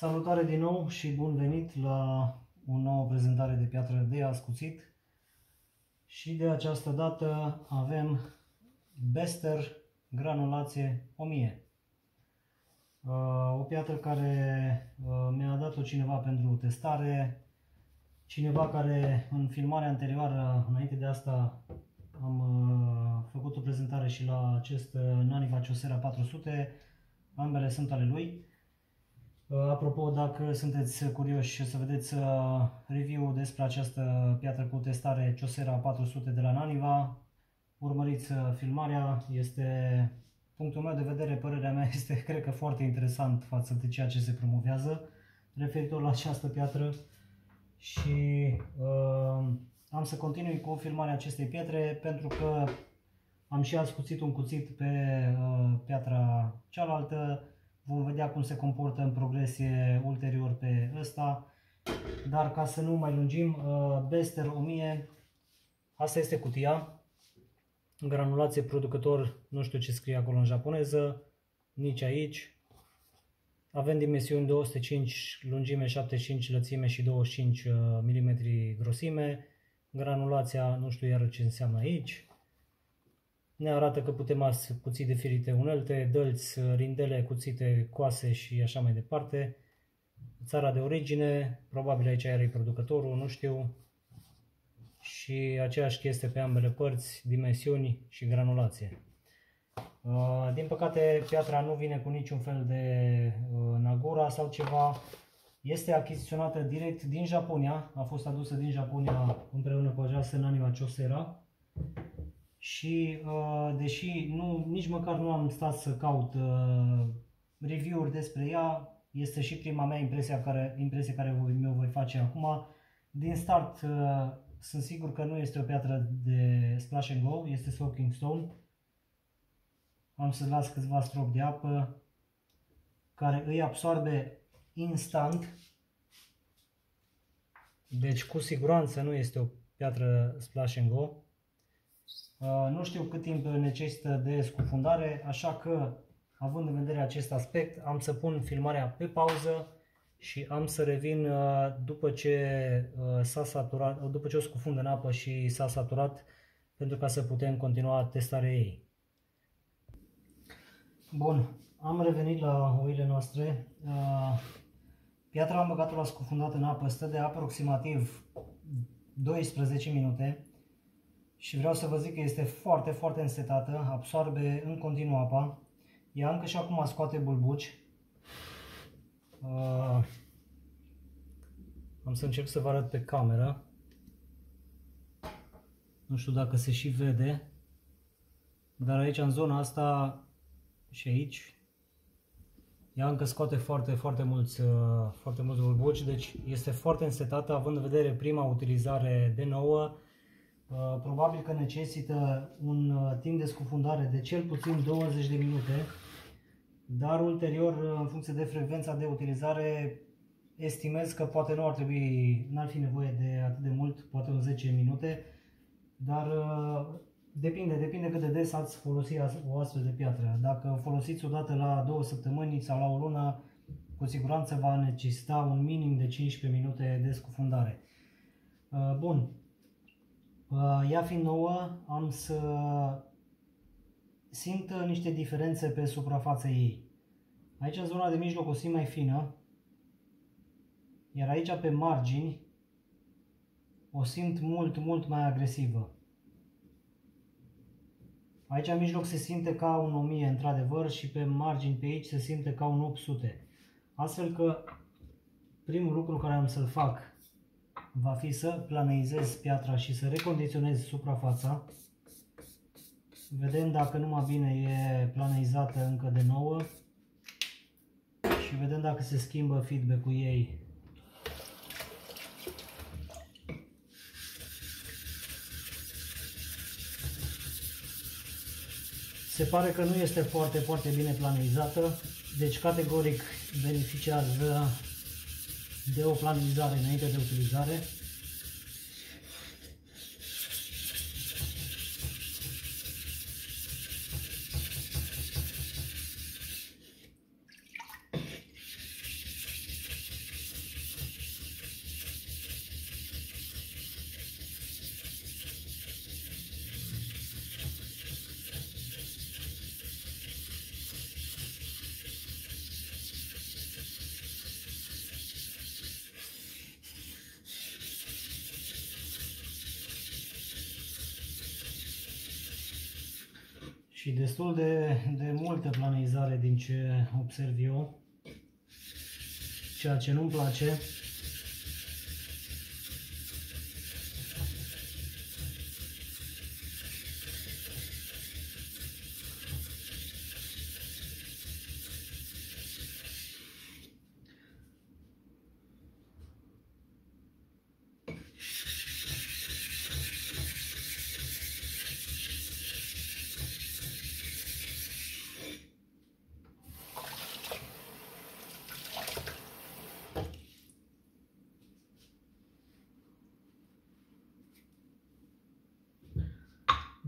Salutare din nou și bun venit la o nouă prezentare de piatră de ascuțit. Și de această dată avem Bester granulație 1000. Uh, o piatră care uh, mi-a dat-o cineva pentru testare, cineva care în filmarea anterioară, înainte de asta, am uh, făcut o prezentare și la acest Naniva Ciosera 400, ambele sunt ale lui. Apropo, dacă sunteți curioși să vedeți review despre această piatră cu testare Ciosera 400 de la Naniva, urmăriți filmarea, este punctul meu de vedere, părerea mea este, cred că, foarte interesant față de ceea ce se promovează referitor la această piatră și uh, am să continui cu filmarea acestei pietre pentru că am și ascuțit un cuțit pe uh, piatra cealaltă, vom vedea cum se comportă în progresie ulterior pe ăsta, dar ca să nu mai lungim, uh, Bester 1000, asta este cutia, granulație producător, nu știu ce scrie acolo în japoneză, nici aici. Avem dimensiuni 205 lungime, 75 lățime și 25 mm grosime. Granulația, nu știu iară ce înseamnă aici. Ne arată că putem cuți de firite unelte, dălți, rindele, cuțite, coase și așa mai departe. Țara de origine, probabil aici are producătorul, nu știu și aceeași chestie pe ambele părți, dimensiuni și granulație. Uh, din păcate, piatra nu vine cu niciun fel de uh, nagura sau ceva. Este achiziționată direct din Japonia, a fost adusă din Japonia împreună cu această Naniva Chosera. Și uh, deși nu, nici măcar nu am stat să caut review-uri despre ea, este și prima mea impresie care, impresie care mi-o voi face acum. Din start sunt sigur că nu este o piatră de splash and go, este soaking stone. Am să las câțiva strop de apă care îi absorbe instant. Deci cu siguranță nu este o piatră splash and go. Uh, nu știu cât timp necesită de scufundare, așa că, având în vedere acest aspect, am să pun filmarea pe pauză și am să revin uh, după ce uh, s-a saturat, după ce o scufund în apă și s-a saturat pentru ca să putem continua testarea ei. Bun, am revenit la oile noastre. Uh, piatra am băgat-o la scufundat în apă, stă de aproximativ 12 minute și vreau să vă zic că este foarte, foarte însetată, absorbe în continuu apa. Ea încă și acum scoate bulbuci, Uh, am să încerc să vă arăt pe cameră. Nu știu dacă se și vede. Dar aici în zona asta și aici ea încă scoate foarte, foarte mulți, uh, foarte mulți bulbuci, deci este foarte însetată, având în vedere prima utilizare de nouă. Uh, probabil că necesită un uh, timp de scufundare de cel puțin 20 de minute dar ulterior, în funcție de frecvența de utilizare, estimez că poate nu ar trebui, n-ar fi nevoie de atât de mult, poate un 10 minute, dar uh, depinde, depinde cât de des ați folosi o astfel de piatră. Dacă folosiți o dată la două săptămâni sau la o lună, cu siguranță va necesita un minim de 15 minute de scufundare. Uh, bun, uh, ea fiind nouă, am să simt uh, niște diferențe pe suprafața ei. Aici în zona de mijloc o simt mai fină, iar aici pe margini o simt mult, mult mai agresivă. Aici în mijloc se simte ca un 1000 într-adevăr și pe margini pe aici se simte ca un 800. Astfel că primul lucru care am să-l fac va fi să planeizez piatra și să recondiționez suprafața. Vedem dacă numai bine e planeizată încă de nouă. Și vedem dacă se schimbă feedback-ul ei. Se pare că nu este foarte, foarte bine planeizată, deci categoric beneficiază de o planizare înainte de utilizare. Și destul de, de multă planizare din ce observ eu, ceea ce nu-mi place.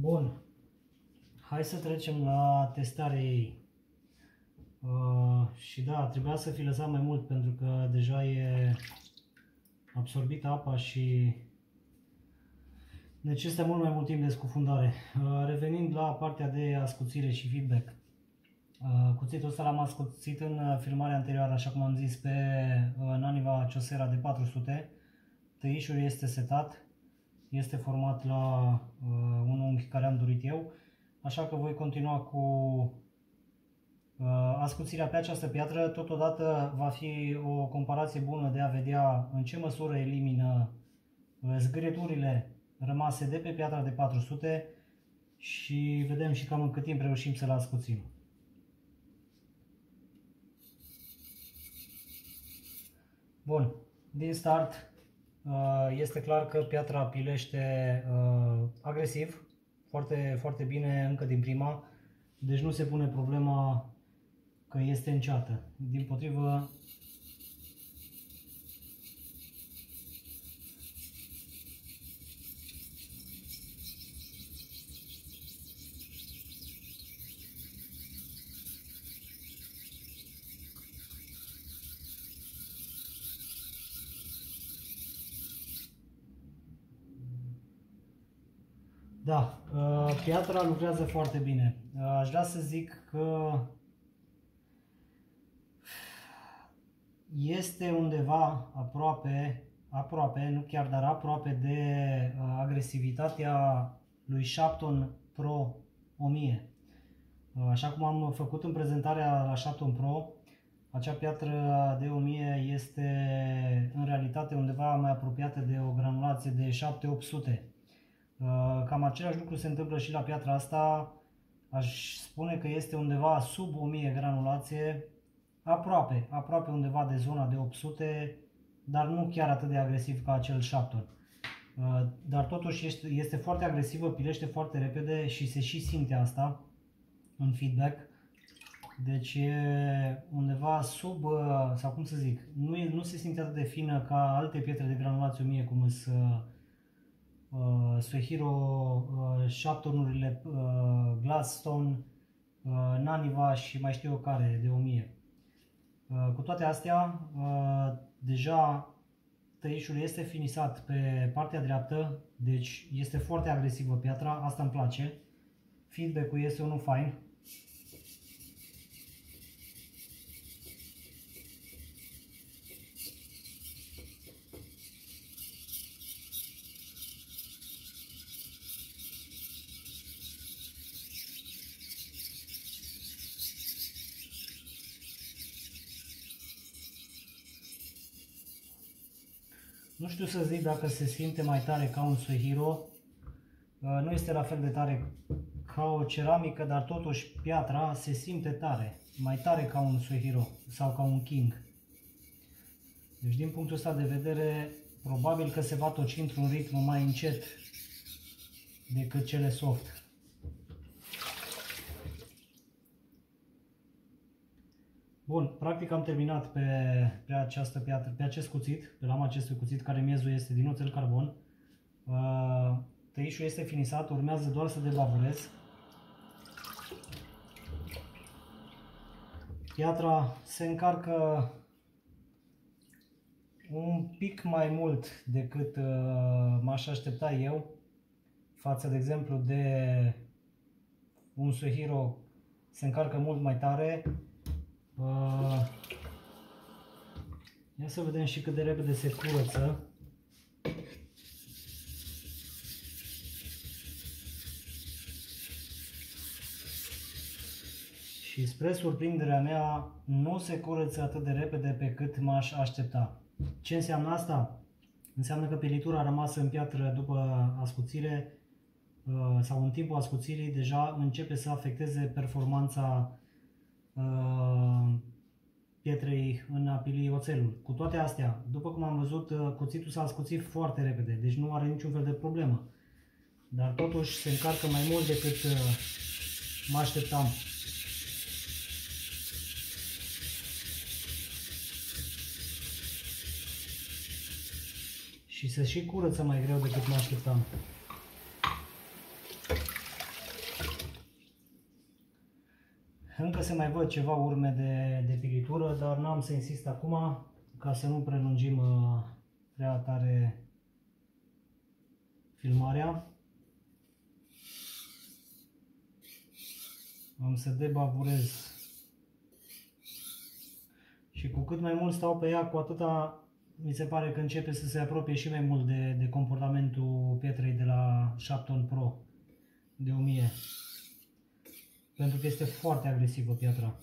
Bun. Hai să trecem la testarea ei. Uh, și da, trebuia să fi lăsat mai mult pentru că deja e absorbită apa și necesită mult mai mult timp de scufundare. Uh, revenind la partea de ascuțire și feedback. Uh, cuțitul ăsta l-am ascuțit în filmarea anterioară, așa cum am zis, pe uh, Naniva Ciosera de 400. Tăișul este setat este format la uh, un unghi care am dorit eu, așa că voi continua cu uh, ascuțirea pe această piatră. Totodată va fi o comparație bună de a vedea în ce măsură elimină uh, zgârieturile rămase de pe piatra de 400 și vedem și cam în cât timp reușim să le ascuțim. Bun, din start Uh, este clar că piatra pilește uh, agresiv, foarte, foarte bine încă din prima, deci nu se pune problema că este înceată. Din potrivă, Da, uh, piatra lucrează foarte bine. Uh, aș vrea să zic că este undeva aproape, aproape, nu chiar, dar aproape de uh, agresivitatea lui Shapton Pro 1000. Așa cum am făcut în prezentarea la Shapton Pro, acea piatră de 1000 este în realitate undeva mai apropiată de o granulație de 7-800 Uh, cam același lucru se întâmplă și la piatra asta. Aș spune că este undeva sub 1000 granulație, aproape, aproape undeva de zona de 800, dar nu chiar atât de agresiv ca acel Shapton. Uh, dar totuși este, este foarte agresivă, pilește foarte repede și se și simte asta în feedback. Deci e undeva sub, uh, sau cum să zic, nu, e, nu se simte atât de fină ca alte pietre de granulație 1000 cum sunt uh, Suehiro, uh, Shaptonurile, uh, Gladstone, uh, Naniva și mai știu eu care, de 1000. Uh, cu toate astea, uh, deja tăișul este finisat pe partea dreaptă, deci este foarte agresivă piatra, asta îmi place. Feedback-ul este unul fain, Nu știu să zic dacă se simte mai tare ca un Suehiro. Uh, nu este la fel de tare ca o ceramică, dar totuși piatra se simte tare. Mai tare ca un Suehiro sau ca un King. Deci din punctul ăsta de vedere, probabil că se va toci într-un ritm mai încet decât cele soft. Bun, practic am terminat pe, pe această piatră, pe acest cuțit, pe lama acestui cuțit, care miezul este din oțel carbon. Uh, tăișul este finisat, urmează doar să debavurez. Piatra se încarcă un pic mai mult decât uh, m-aș aștepta eu față de exemplu de un Suehiro se încarcă mult mai tare Uh, ia să vedem și cât de repede se curăță. și spre surprinderea mea nu se curăță atât de repede pe cât m-aș aștepta. Ce înseamnă asta? Înseamnă că pilitura rămasă în piatră după ascuțire uh, sau în timpul ascuțirii deja începe să afecteze performanța uh, pietrei în a pili oțelul. Cu toate astea, după cum am văzut, uh, cuțitul s-a ascuțit foarte repede, deci nu are niciun fel de problemă. Dar totuși se încarcă mai mult decât mă așteptam. și se și curăță mai greu decât mă așteptam. Încă se mai văd ceva urme de, de pilitură, dar n-am să insist acum ca să nu prelungim uh, prea tare filmarea. Am să debavurez și cu cât mai mult stau pe ea, cu atâta mi se pare că începe să se apropie și mai mult de, de comportamentul pietrei de la Shapton Pro de 1000 pentru că este foarte agresivă piatra.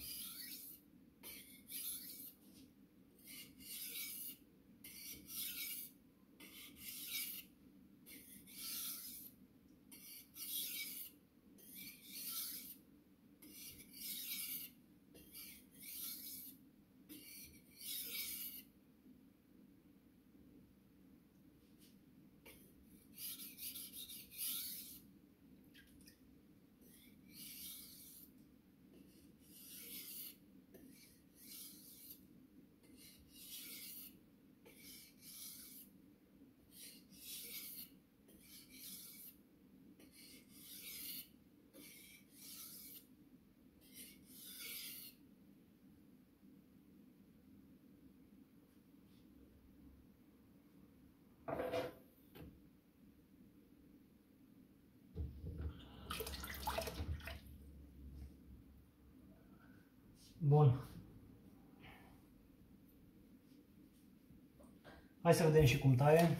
Bun. Hai să vedem și cum taie.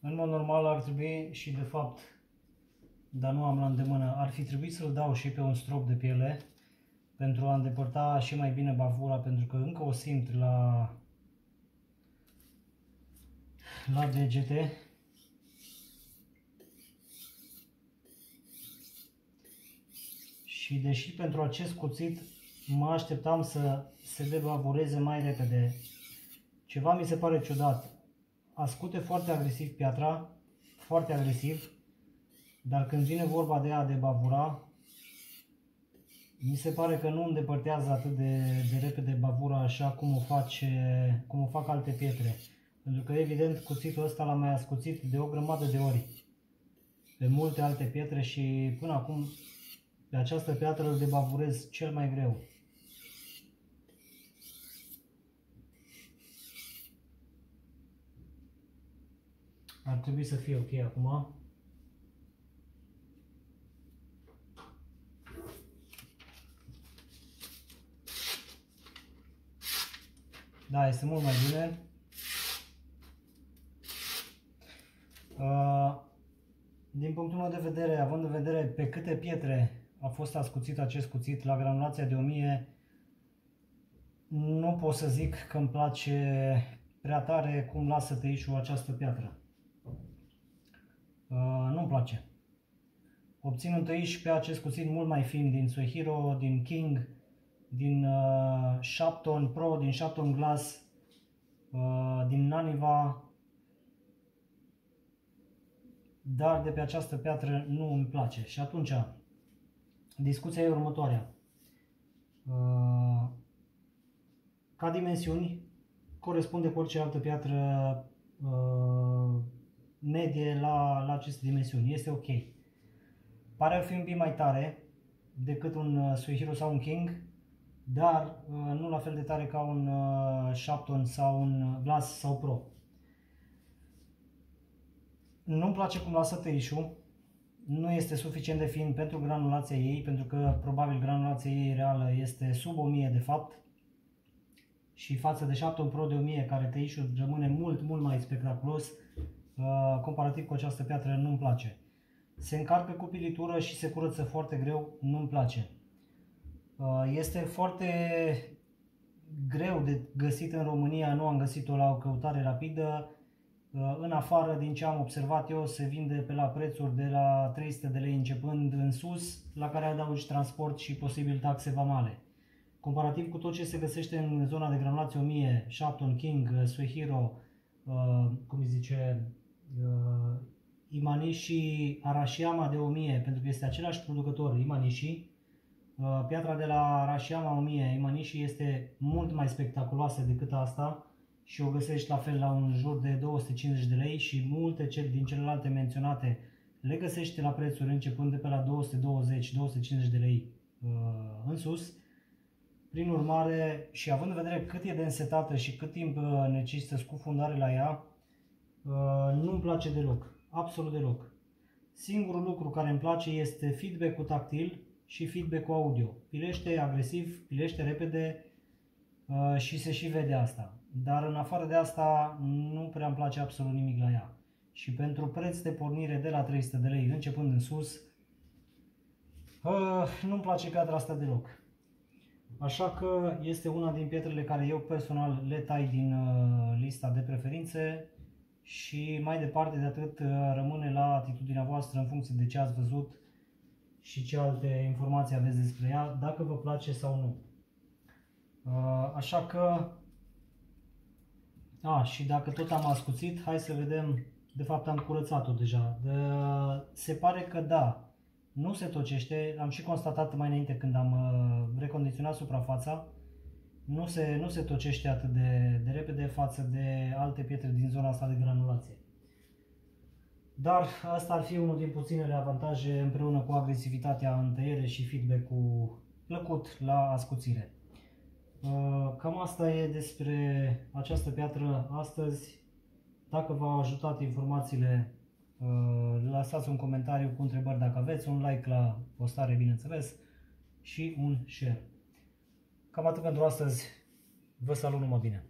În mod normal ar trebui și de fapt, dar nu am la îndemână, ar fi trebuit să-l dau și pe un strop de piele pentru a îndepărta și mai bine bavura, pentru că încă o simt la, la degete. Și deși pentru acest cuțit mă așteptam să se debavureze mai repede, ceva mi se pare ciudat. Ascute foarte agresiv piatra, foarte agresiv, dar când vine vorba de a debavura, mi se pare că nu îndepărtează atât de, de repede bavura așa cum o, face, cum o fac alte pietre. Pentru că evident cuțitul ăsta l-am mai ascuțit de o grămadă de ori. Pe multe alte pietre și până acum pe această piatră îl debavurez cel mai greu. Ar trebui să fie ok acum. Da, este mult mai bine. Uh, din punctul meu de vedere, având în vedere pe câte pietre a fost ascuțit acest cuțit la granulația de 1000, nu pot să zic că îmi place prea tare cum lasă teișul această piatră. Uh, Nu-mi place. Obțin un tăiș pe acest cuțit mult mai fin din Suehiro, din King, din uh, Shapton Pro, din Shapton Glass, uh, din Naniva, dar de pe această piatră nu îmi place. Și atunci, discuția e următoarea. Uh, ca dimensiuni, corespunde cu orice altă piatră uh, medie la, la aceste dimensiuni. Este ok. Pare a fi un pic mai tare decât un uh, Suihiro sau un King, dar uh, nu la fel de tare ca un uh, Shapton sau un Glass sau Pro. Nu-mi place cum lasă teișul, nu este suficient de fin pentru granulația ei, pentru că probabil granulația ei reală este sub 1000 de fapt și față de Shapton Pro de 1000 care teișul rămâne mult, mult mai spectaculos, uh, comparativ cu această piatră nu-mi place. Se încarcă cu pilitură și se curăță foarte greu, nu-mi place. Uh, este foarte greu de găsit în România, nu am găsit-o la o căutare rapidă. Uh, în afară, din ce am observat eu, se vinde pe la prețuri de la 300 de lei începând în sus, la care adaugi transport și posibil taxe vamale. Comparativ cu tot ce se găsește în zona de granulație 1000, Shapton King, uh, Suehiro, uh, cum îi zice, uh, Imanishi Arashiyama de 1000, pentru că este același producător, Imanishi, uh, piatra de la Arashiyama 1000, Imanishi, este mult mai spectaculoasă decât asta și o găsești la fel la un jur de 250 de lei și multe cel din celelalte menționate le găsești la prețuri începând de pe la 220-250 de lei uh, în sus. Prin urmare, și având în vedere cât e de însetată și cât timp uh, necesită scufundare la ea, uh, nu-mi place deloc, absolut deloc. Singurul lucru care îmi place este feedback-ul tactil și feedback-ul audio. Pilește agresiv, pilește repede uh, și se și vede asta. Dar în afară de asta nu prea îmi place absolut nimic la ea. Și pentru preț de pornire de la 300 de lei începând în sus, nu-mi place piatra asta deloc. Așa că este una din pietrele care eu personal le tai din uh, lista de preferințe și mai departe de atât uh, rămâne la atitudinea voastră în funcție de ce ați văzut și ce alte informații aveți despre ea, dacă vă place sau nu. Uh, așa că, a, și dacă tot am ascuțit, hai să vedem, de fapt am curățat-o deja. De, se pare că da, nu se tocește, am și constatat mai înainte când am uh, recondiționat suprafața, nu se, nu se tocește atât de, de repede față de alte pietre din zona asta de granulație. Dar asta ar fi unul din puținele avantaje împreună cu agresivitatea în tăiere și feedback-ul plăcut la ascuțire. Uh, cam asta e despre această piatră astăzi. Dacă v-au ajutat informațiile Uh, lăsați un comentariu cu întrebări dacă aveți, un like la postare, bineînțeles, și un share. Cam atât pentru astăzi. Vă salut numai bine!